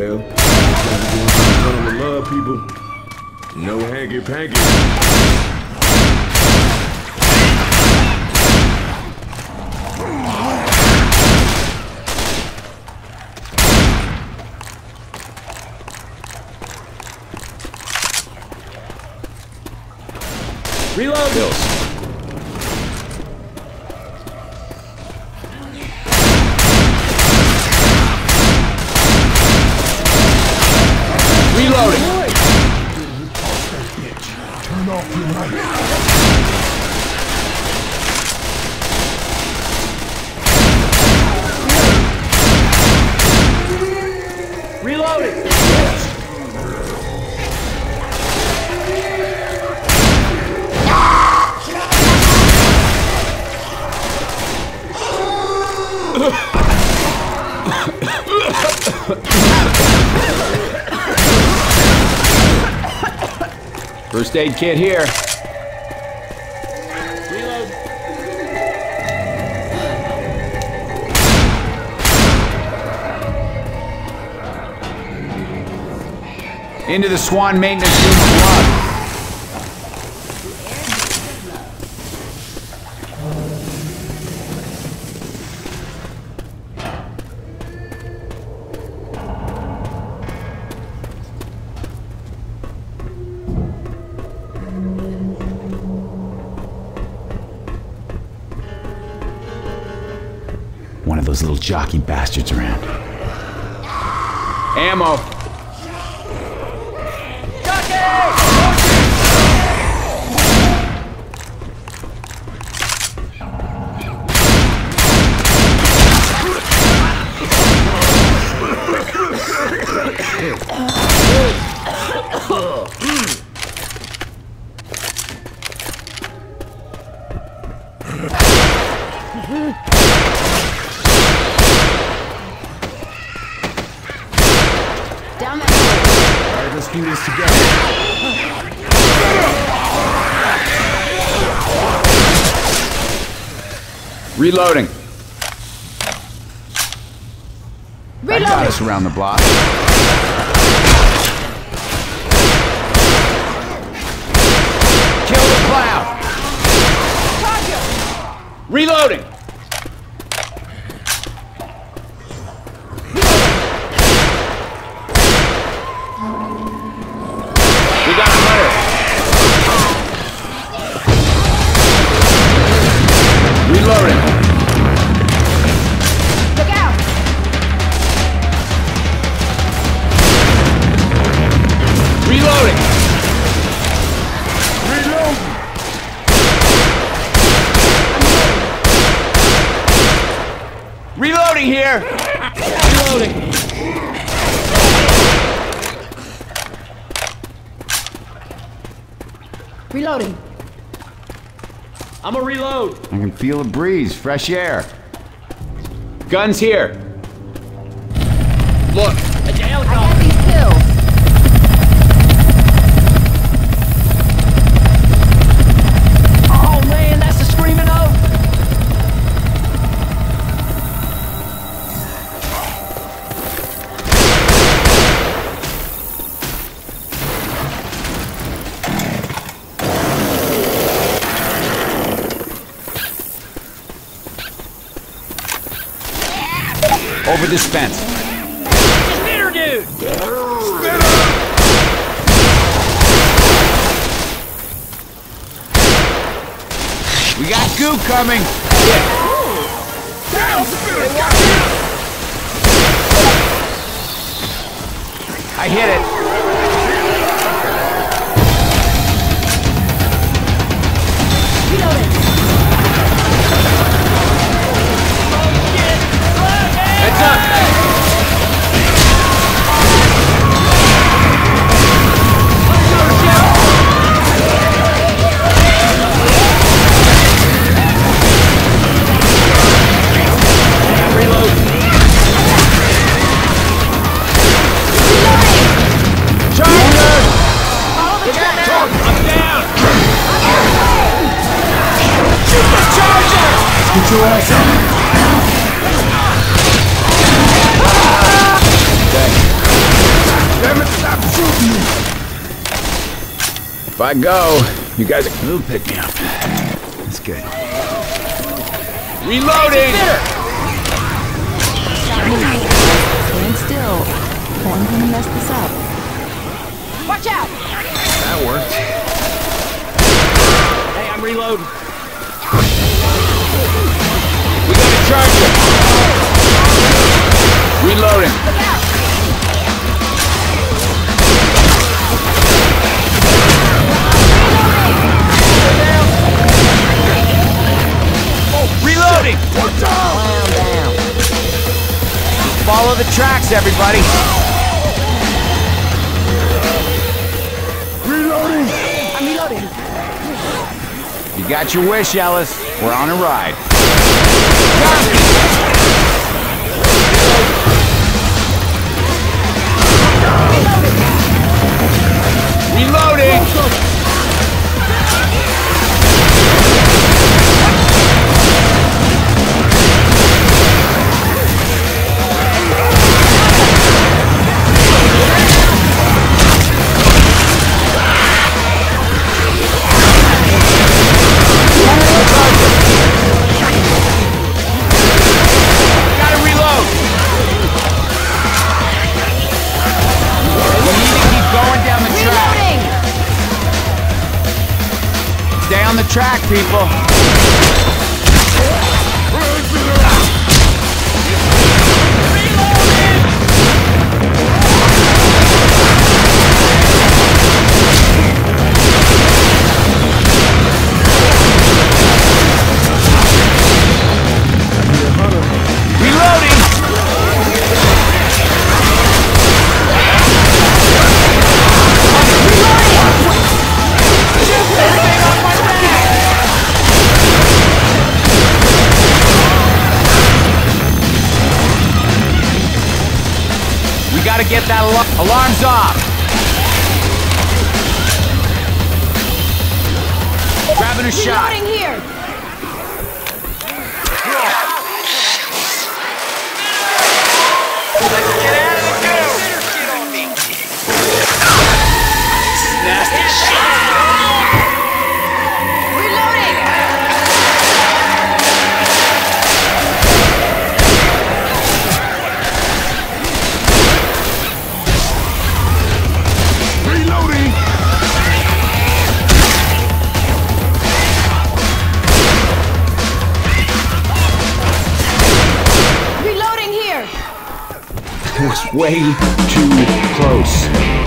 Well, time to love people. No hanky panky. Reload. Bills. First aid kit here. Into the Swan maintenance room. One of those little jockey bastards around. Ammo. Down that All right, let's do this together. Reloading. That got us around the block. Reloading. Reloading here. Reloading. Reloading. I'm a reload. I can feel a breeze, fresh air. Guns here. Look, At the I helicopter. Over this fence. Spitter dude. We got goo coming. I hit it. Get your ass up! If I go, you guys will pick me up. That's good. Reloading! Stand still. I'm gonna mess this up. Watch out! That worked. Hey, I'm reloading. We got a charger! Reloading. Reloading! Follow the tracks, everybody. I'm reloading. You got your wish, Ellis. We're on a ride. Reloading! Gotta on the track, people. Gotta get that alarm. Alarms off. Grabbing a shot. Here! Way too close.